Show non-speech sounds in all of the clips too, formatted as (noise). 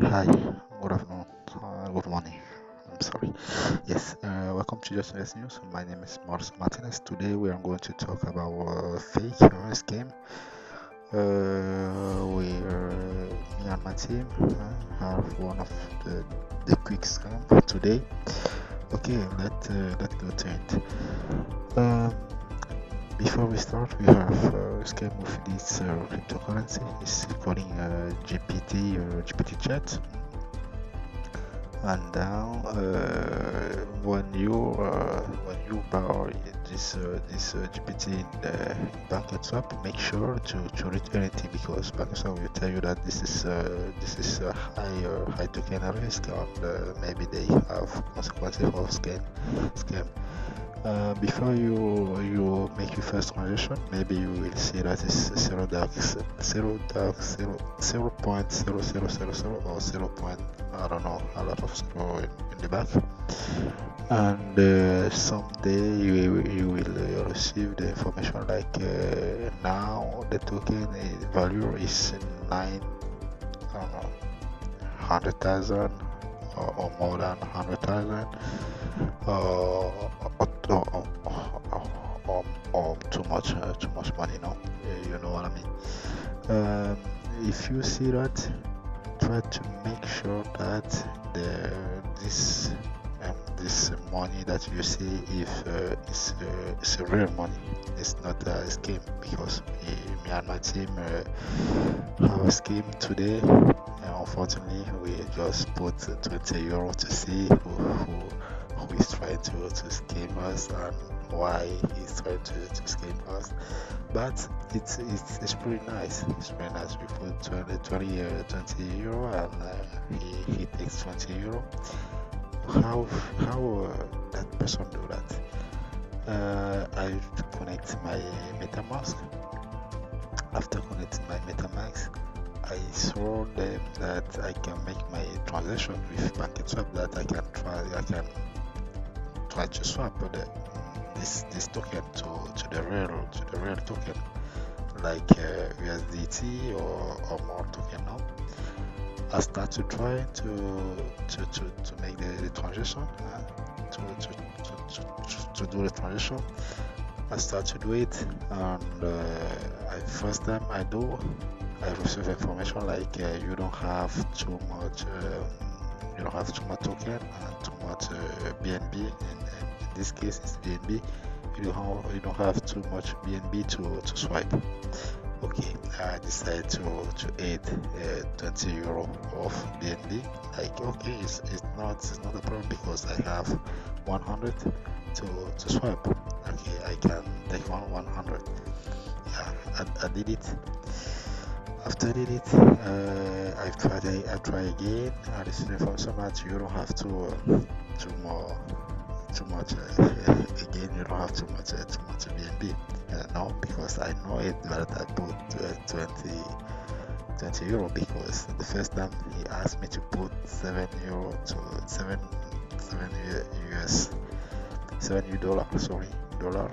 Hi, good afternoon, uh, good morning. I'm sorry. Yes, uh, welcome to Just News News. My name is Morris Martinez. Today we are going to talk about fake uh, game. Uh, we, uh, me and my team, uh, have one of the, the quick scam today. Okay, let uh, let's go to it. Um, before we start, we have uh, scam with this uh, cryptocurrency. It's calling uh, GPT or GPT chat and now uh, when you uh, when you buy this uh, this GPT in the PancakeSwap, make sure to to read anything because PancakeSwap will tell you that this is this is a high high token risk and maybe they have consequences of scam scam. Uh, before you you make your first transaction, maybe you will see that it's zero dark zero dark zero zero point zero zero zero zero or zero point I don't know a lot of zero in, in the back, and uh, someday you you will uh, receive the information like uh, now the token uh, value is nine I don't know hundred thousand or, or more than hundred thousand uh, or, or, or, or, or too much uh, too much money no you know what i mean. Um, if you see that try to make sure that the this um, this money that you see if uh, is uh, is real money it's not a scheme because me, me and my team uh, have a scheme today. Unfortunately we just put 20 euro to see who, who is trying to, to scam us and why he's trying to, to scam us. But it's, it's it's pretty nice. It's pretty nice. We put 20, 20, uh, 20 euro and uh, he, he takes 20 euro. How how uh, that person do that? Uh, I connect my MetaMask. After connecting my MetaMask, I saw them that I can make my transaction with PancakeSwap that I can try I can to swap the, this this token to, to the real to the real token like uh, USDT or, or more token now. I start to try to to, to, to make the, the transition uh, to, to, to, to, to do the transition. I start to do it and uh, I, first time I do I receive information like uh, you don't have too much um, you don't have too much token and too much BNB. In, this case, it's BNB. You don't have, you don't have too much BNB to, to swipe. Okay, I decided to to add uh, 20 euro of BNB. Like, okay, it's, it's not it's not a problem because I have 100 to to swipe. Okay, I can take one 100. Yeah, I, I did it after did it uh, I've tried I, try again. I received from so much you don't have to uh, too more too much uh, (laughs) again you don't have too much uh, too much BNB uh, no because I know it that I put uh, 20 20 euro because the first time he asked me to put 7 euro to 7 7 US 7 U dollar sorry dollar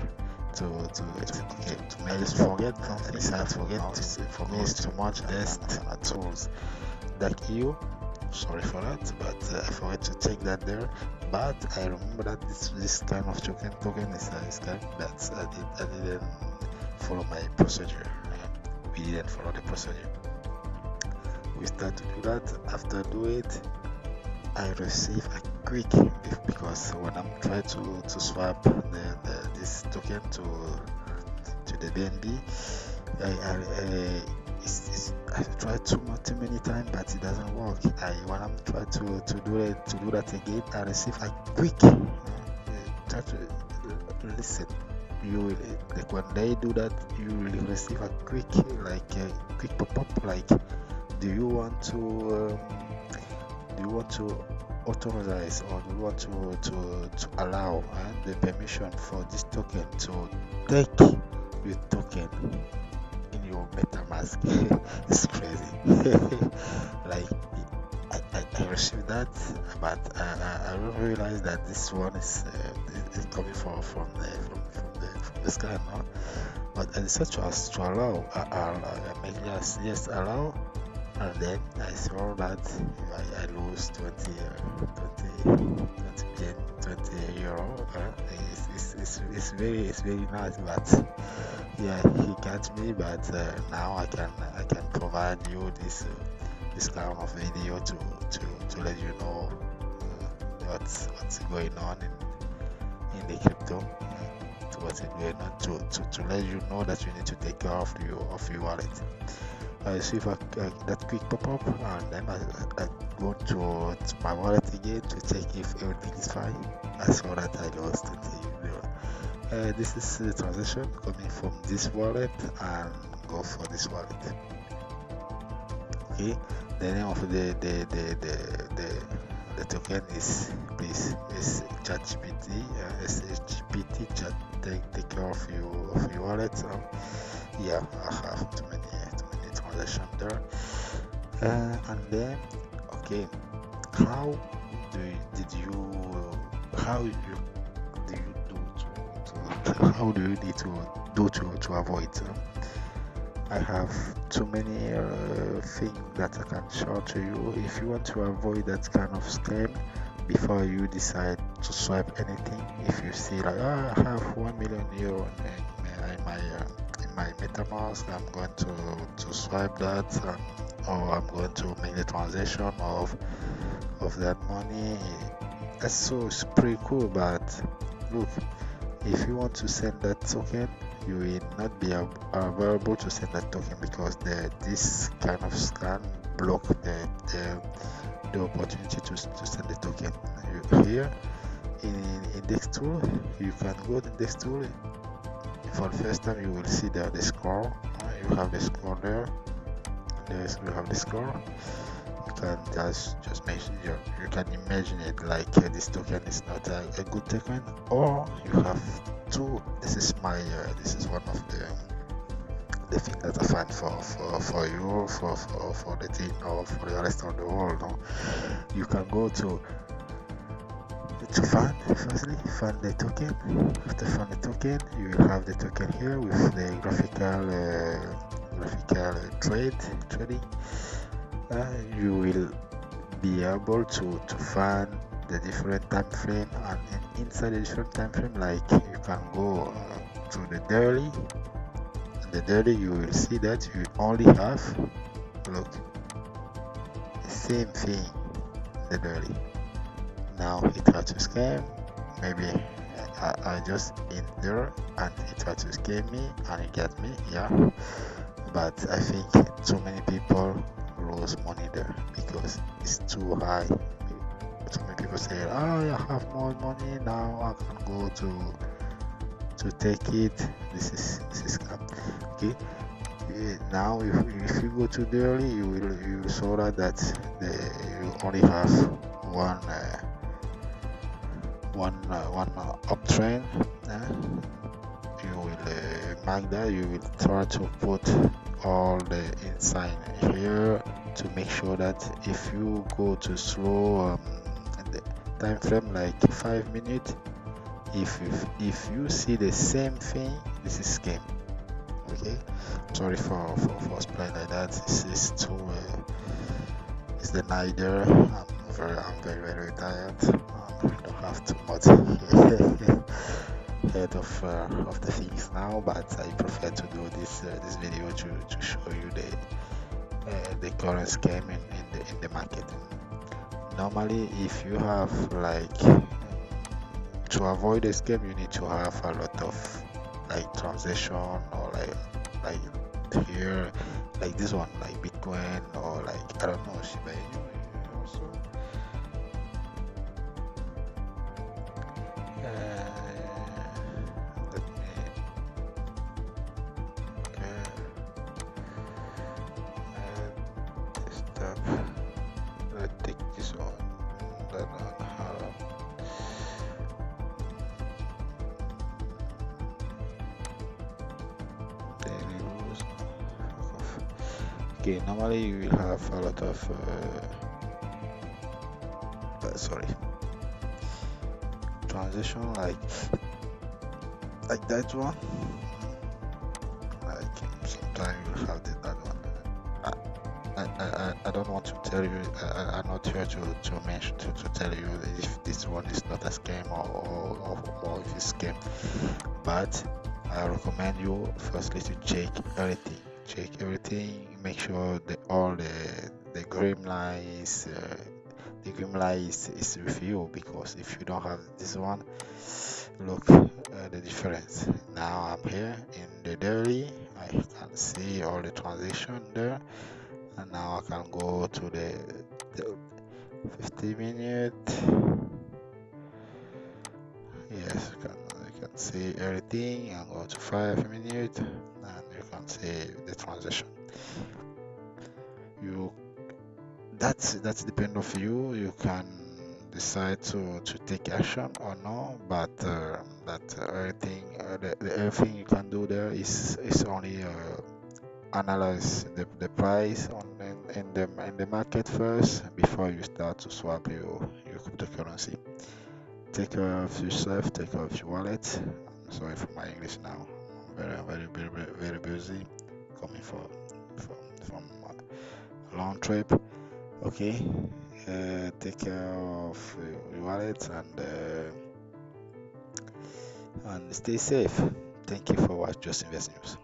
to to to, to forget. I forget to for me it's too much test tools like you. Sorry for that, but uh, I forgot to take that there. But I remember that this this kind of token token is a scam that I did I didn't follow my procedure. We didn't follow the procedure. We start to do that. After do it, I receive a quick because when I'm trying to, to swap the, this token to to the BNB, I, I, I, it's, it's, I tried too much too many times, but it doesn't work. I when I'm trying to, to do it to do that again, I receive a quick. Uh, try to uh, listen. You like when they do that, you will receive a quick like a quick pop up like, do you want to um, do you want to authorize or you want to to, to allow uh, the permission for this token to take your token in your metamask (laughs) it's crazy (laughs) like I, I, I, received that but I, I, I don't that this one is, uh, is coming from from the from, from the from the sky now but I decided to, to allow I, I, I make yes yes allow and then I saw that I, I lose 20, uh, 20, 20, 20 euro. Uh, it's, it's, it's, it's, very it's very nice, but yeah, he got me. But uh, now I can I can provide you this uh, this kind of video to to, to let you know uh, what's what's going on in in the crypto. What's to, to, to let you know that you need to take care of your of your wallet. I see if I, uh, that quick pop-up and then I, I go to, to, my wallet again to check if everything is fine. I saw that I lost it. Uh, this is the transaction coming from this wallet and go for this wallet. Okay, the name of the the the the, the, the token is please is ChatGPT. Uh, SHGPT. Chat take take care of your of your wallet. So, yeah, I have too many transaction there uh, and then okay how do you, did you how you do you do to, to how do you need to do to to avoid uh, I have too many uh, things that I can show to you. If you want to avoid that kind of scam before you decide to swipe anything if you see like oh, I have 1 million euro in, in my uh, my MetaMask, I'm going to, to swipe that um, or I'm going to make the transaction of of that money. That's so it's pretty cool, but look, if you want to send that token, you will not be available to send that token because the this kind of scan block the the, the opportunity to, to send the token. Here in, in index tool, you can go to index tool for the first time you will see the, the score. Uh, you have the score there. There's you have the score. You can just just mention your you can imagine it like uh, this token is not a, a, good token. Or you have two this is my uh, this is one of the the thing that I find for for, for you for, for for the team or for the rest of the world no? you can go to to fund firstly fund the token. After fund the token you will have the token here with the graphical uh, graphical trade trading. Uh, you will be able to to find the different time frame and inside the different time frame like you can go uh, to the daily. And the daily you will see that you only have look the same thing the daily now he tried to scam maybe I, I just in there and he tried to scam me and he get me yeah. But I think too many people lose money there because it's too high. Too many people say oh I have more money now I can go to to take it. This is this is okay? Now if, if you go to daily you will you saw that the, you only have one uh, one uh, one uh, uptrend uh, you will uh, mark that you will try to put all the inside here to make sure that if you go to slow um, time frame like five minutes if, if if you see the same thing this is game. Okay? Sorry for for, for explaining like that. This is too uh, it's the i'm very i'm very very tired I don't have too much (laughs) head of uh, of the things now, but I prefer to do this uh, this video to, to show you the uh, the current scam in, in the in the market. Normally, if you have like to avoid a scam, you need to have a lot of like transaction or like like here like this one like Bitcoin or like I don't know Shiba Inu also okay normally you will have a lot of uh, uh, sorry. Transition like like that one. Like sometimes you have the, that one. I, I, I don't want to tell you I, I'm not here to, to mention to, to tell you if this one is not a scam or, or, or if it's scam. But I recommend you firstly to check everything check everything make sure that all the the green line is uh, the green line is, is with you because if you don't have this one look uh, the difference. Now i'm here in the daily i can see all the transaction there. And now i can go to the, the 50 minute. Yes you can, you can see everything. And go to 5 minutes see the transaction you that's that's depend of you. You can decide to to take action or no but uh, that uh, everything uh, the, the, everything you can do there is is only uh, analyze the, the price on in, in the in the market first before you start to swap your your cryptocurrency. Take care of yourself take care of your wallet I'm sorry for my english now Very very very very busy coming from from from a long trip. Okay uh, take care of your wallet and uh, and stay safe. Thank you for watching just invest news